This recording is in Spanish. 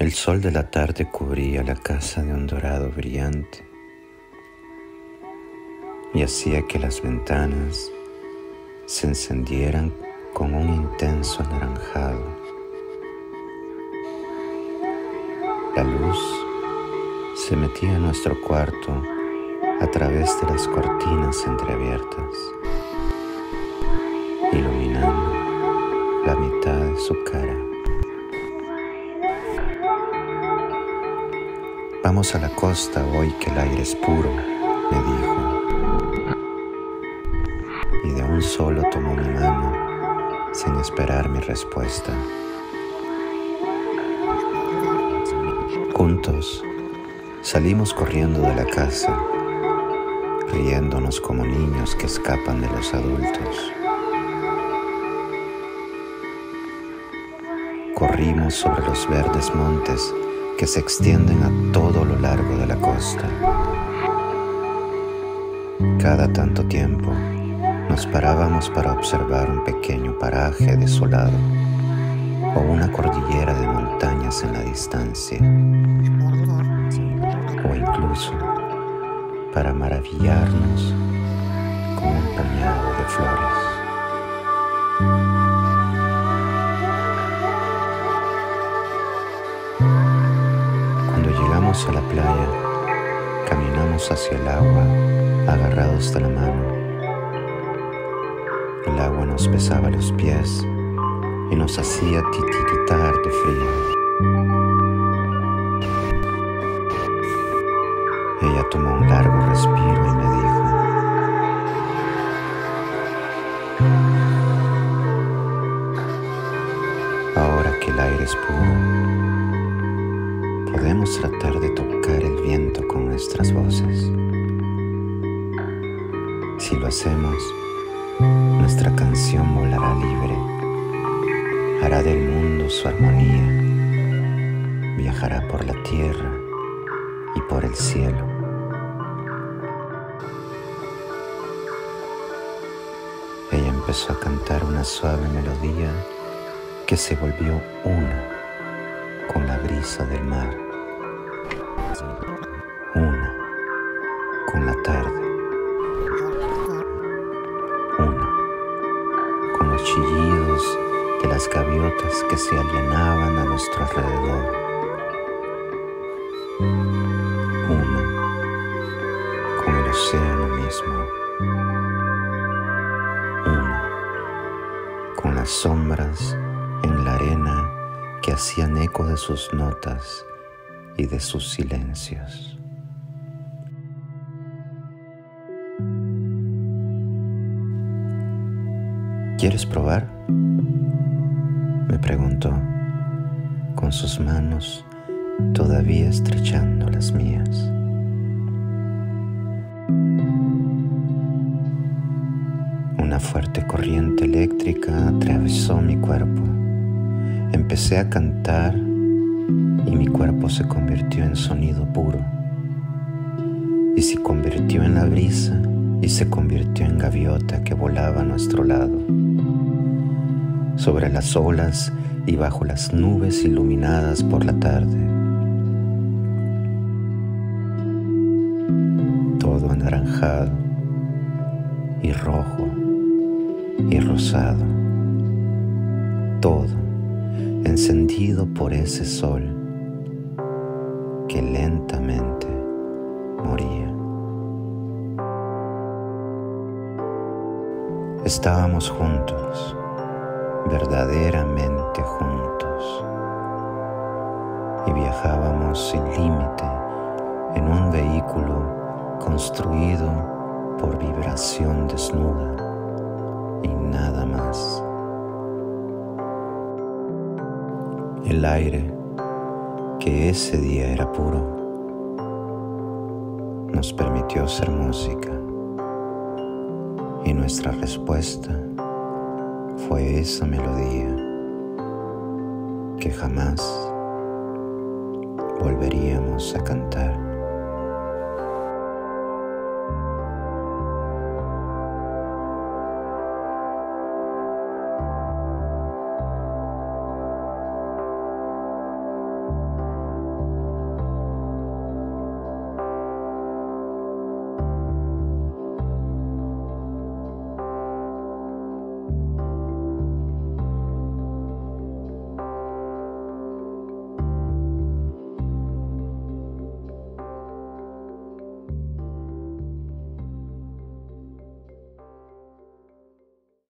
El sol de la tarde cubría la casa de un dorado brillante y hacía que las ventanas se encendieran con un intenso anaranjado. La luz se metía en nuestro cuarto a través de las cortinas entreabiertas, iluminando la mitad de su cara. Vamos a la costa hoy que el aire es puro, me dijo. Y de un solo tomó mi mano sin esperar mi respuesta. Juntos salimos corriendo de la casa, riéndonos como niños que escapan de los adultos. Corrimos sobre los verdes montes que se extienden a todo lo largo de la costa. Cada tanto tiempo nos parábamos para observar un pequeño paraje desolado o una cordillera de montañas en la distancia, o incluso para maravillarnos con un puñado de flores. A la playa, caminamos hacia el agua agarrados de la mano. El agua nos besaba los pies y nos hacía titiritar de frío. Ella tomó un largo respiro y me dijo, ahora que el aire es puro, podemos tratar de tocar el viento con nuestras voces. Si lo hacemos, nuestra canción volará libre, hará del mundo su armonía, viajará por la tierra y por el cielo. Ella empezó a cantar una suave melodía que se volvió una con la brisa del mar. Una con la tarde. Una con los chillidos de las gaviotas que se alienaban a nuestro alrededor. Una con el océano mismo. Una con las sombras en la arena que hacían eco de sus notas y de sus silencios. ¿Quieres probar? Me preguntó, con sus manos todavía estrechando las mías. Una fuerte corriente eléctrica atravesó mi cuerpo. Empecé a cantar cuerpo se convirtió en sonido puro. Y se convirtió en la brisa y se convirtió en gaviota que volaba a nuestro lado. Sobre las olas y bajo las nubes iluminadas por la tarde. Todo anaranjado y rojo y rosado. Todo encendido por ese sol que lentamente moría. Estábamos juntos, verdaderamente juntos, y viajábamos sin límite en un vehículo construido por vibración desnuda y nada más. El aire que ese día era puro, nos permitió ser música y nuestra respuesta fue esa melodía que jamás volveríamos a cantar.